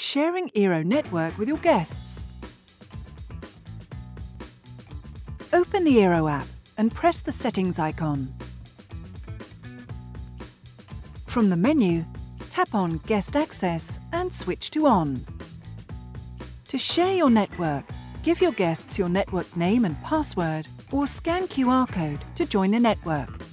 Sharing Eero Network with your guests. Open the Eero app and press the settings icon. From the menu, tap on Guest Access and switch to On. To share your network, give your guests your network name and password or scan QR code to join the network.